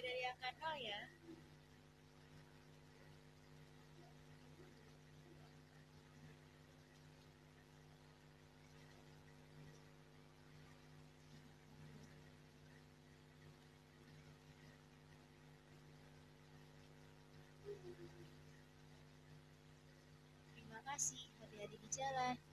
mulai dari angka nol ya. Terima kasih, hati-hati di jalan.